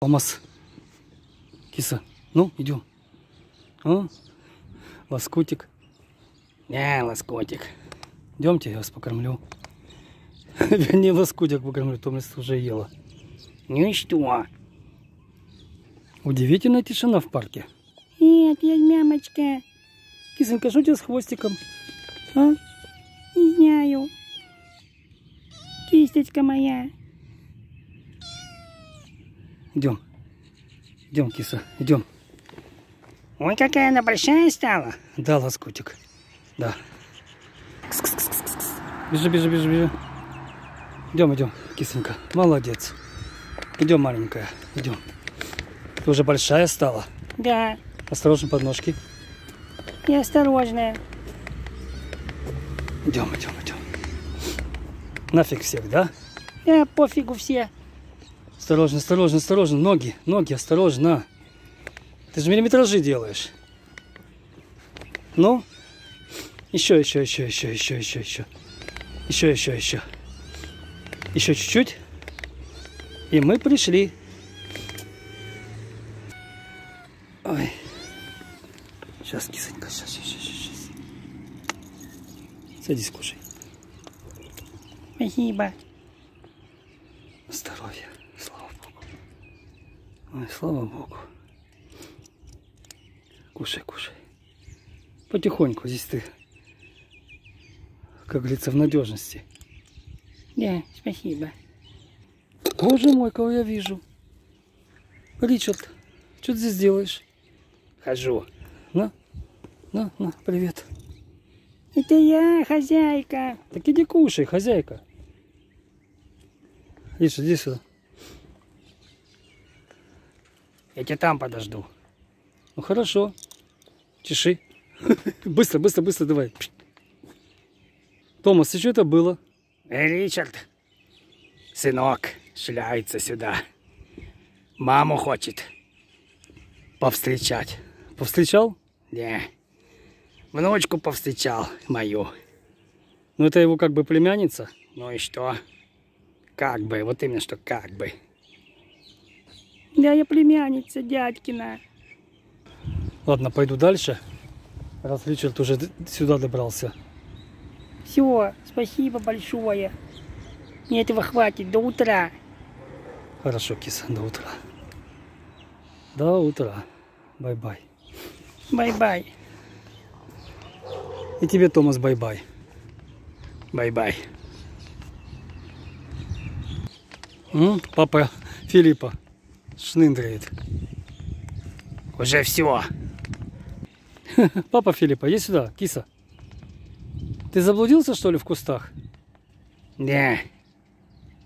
Томас. Киса, ну, идем. А? Лоскутик. Не, лоскутик. Идемте, я вас покормлю. Не лоскутик покормлю, Томас уже ела. Ну и что? Удивительная тишина в парке. Нет, я мамочка. Кисонька, что у тебя с хвостиком? А? Не знаю. Кисточка моя. Идем. Идем, киса, идем. Ой, какая она большая стала. Да, лоскутик. Да. Кс-кс-кс-кс-кс. Бежи, бежи, бежи, бежи. Идем, идем, кисонька. Молодец. Идем, маленькая, идем. Ты уже большая стала. Да, Осторожно, подножки. я осторожная. Идем, идем, идем. Нафиг всех, да? Да, пофигу все. Осторожно, осторожно, осторожно. Ноги, ноги, осторожно. Ты же миллиметражи делаешь. Ну? Еще, еще, еще, еще, еще, еще, еще. Еще, еще, еще. Еще чуть-чуть. И мы пришли. Ой. Сейчас, кисонька, сейчас, сейчас, сейчас. Садись, кушай. Спасибо. Здоровья, слава Богу. Ой, слава Богу. Кушай, кушай. Потихоньку, здесь ты, как говорится, в надежности. Да, спасибо. Боже мой, кого я вижу. Ричард, что ты здесь делаешь? Хожу. На, на, на, привет. Это я, хозяйка. Так иди кушай, хозяйка. Ричард, иди сюда. Я тебя там подожду. Ну хорошо. Чеши. Быстро, быстро, быстро давай. Томас, и что это было? Э, Ричард, сынок, шляется сюда. Маму хочет повстречать. Повстречал? Не, внучку повстречал мою. Ну это его как бы племянница. Ну и что? Как бы, вот именно что как бы. Я племянница дядькина. Ладно, пойду дальше. Раз Ричард уже сюда добрался. Все, спасибо большое. Мне этого хватит до утра. Хорошо, киса, до утра. До утра. Bye-bye. Bye-bye. И тебе, Томас, bye-bye. Bye-bye. Папа Филиппа шнындрает. Уже все. Папа Филиппа, иди сюда, киса. Ты заблудился, что ли, в кустах? Не,